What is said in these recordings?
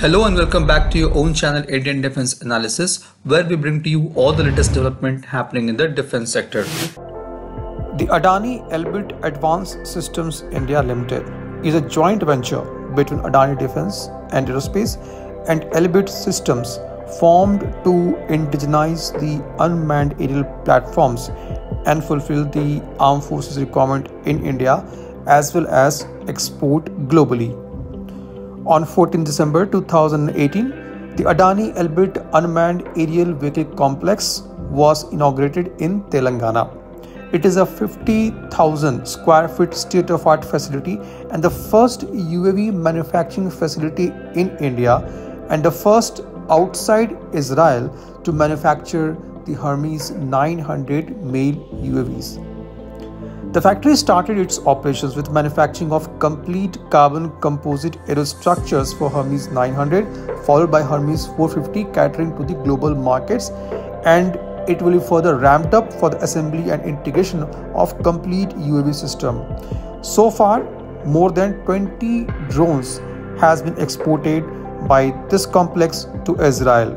Hello and welcome back to your own channel Indian Defense Analysis where we bring to you all the latest development happening in the defense sector. The Adani Elbit Advanced Systems India Limited is a joint venture between Adani Defense and Aerospace and Elbit Systems formed to indigenize the unmanned aerial platforms and fulfill the armed forces requirement in India as well as export globally. On 14 December 2018, the Adani Elbit Unmanned Aerial Vehicle Complex was inaugurated in Telangana. It is a 50,000 square foot state of art facility and the first UAV manufacturing facility in India and the first outside Israel to manufacture the Hermes 900 MALE UAVs. The factory started its operations with manufacturing of complete carbon composite aerostructures for Hermes 900, followed by Hermes 450 catering to the global markets, and it will be further ramped up for the assembly and integration of complete UAV system. So far, more than 20 drones has been exported by this complex to Israel.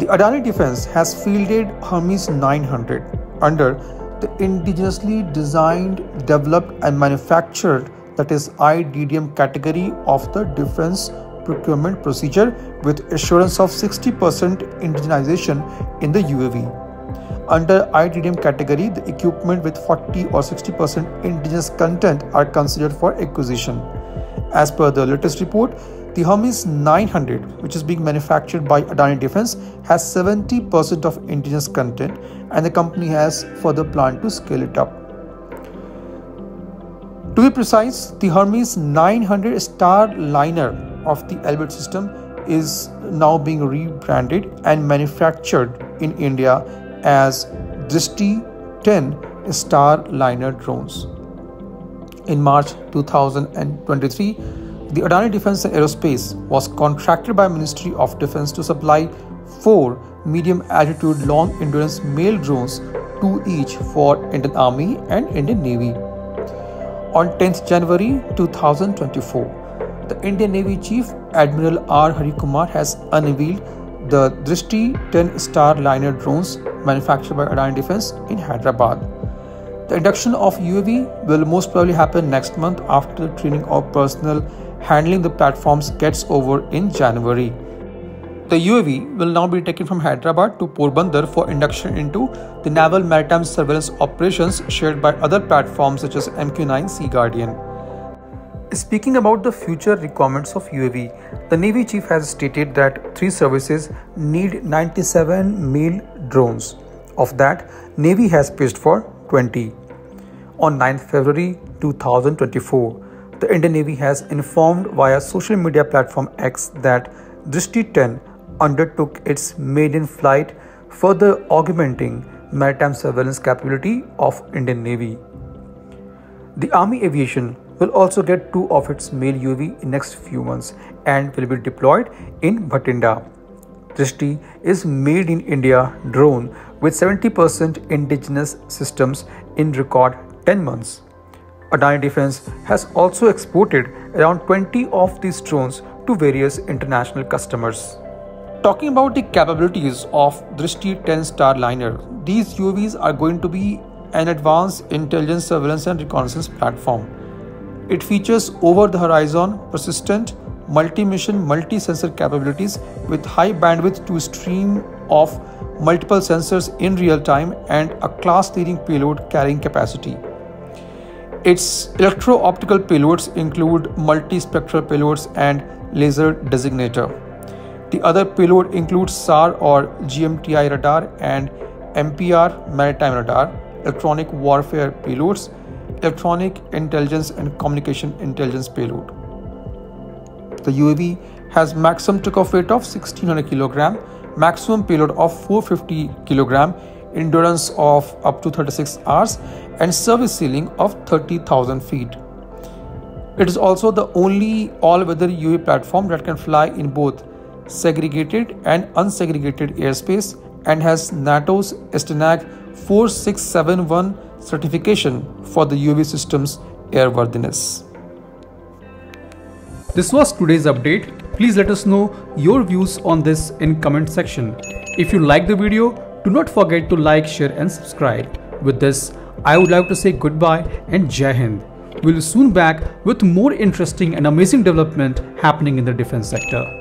The Adani Defense has fielded Hermes 900 under the indigenously designed, developed, and manufactured that is IDDM category of the defense procurement procedure with assurance of 60% indigenization in the UAV. Under IDDM category, the equipment with 40 or 60% indigenous content are considered for acquisition. As per the latest report, the Hermes 900, which is being manufactured by Adani Defense, has 70% of indigenous content and the company has further planned to scale it up. To be precise, the Hermes 900 Starliner of the Elbit system is now being rebranded and manufactured in India as Drishti 10 Starliner drones. In March 2023, the Adani Defense and Aerospace was contracted by Ministry of Defense to supply four medium altitude long endurance MALE drones, two each for Indian Army and Indian Navy. On 10th January 2024, the Indian Navy Chief Admiral R. Harikumar has unveiled the Drishti 10 Starliner drones manufactured by Adani Defense in Hyderabad. The induction of UAV will most probably happen next month after the training of personnel handling the platforms gets over in January. The UAV will now be taken from Hyderabad to Porbandar for induction into the naval maritime surveillance operations shared by other platforms such as MQ-9 Sea Guardian. Speaking about the future requirements of UAV, the Navy Chief has stated that three services need 97 MALE drones. Of that, Navy has pitched for 20. On 9 February 2024, the Indian Navy has informed via social media platform X that Drishti 10 undertook its maiden flight, further augmenting maritime surveillance capability of Indian Navy. The Army Aviation will also get two of its MALE UAV in next few months and will be deployed in Bhatinda. Drishti is made in India drone with 70% indigenous systems in record 10 months. Adani Defense has also exported around 20 of these drones to various international customers. Talking about the capabilities of Drishti 10 Starliner, these UAVs are going to be an advanced intelligence surveillance and reconnaissance platform. It features over the horizon persistent multi-mission multi-sensor capabilities with high bandwidth to stream of multiple sensors in real time and a class-leading payload carrying capacity. Its electro-optical payloads include multi-spectral payloads and laser designator. The other payload includes SAR or GMTI radar and MPR maritime radar, electronic warfare payloads, electronic intelligence and communication intelligence payload. The UAV has maximum takeoff weight of 1600 kg, maximum payload of 450 kg, endurance of up to 36 hours, and service ceiling of 30,000 feet. It is also the only all-weather UAV platform that can fly in both segregated and unsegregated airspace and has NATO's STANAG 4671 certification for the UAV system's airworthiness. This was today's update. Please let us know your views on this in comment section. If you like the video, do not forget to like, share and subscribe. With this, I would like to say goodbye and Jai Hind. We'll soon back with more interesting and amazing development happening in the defense sector.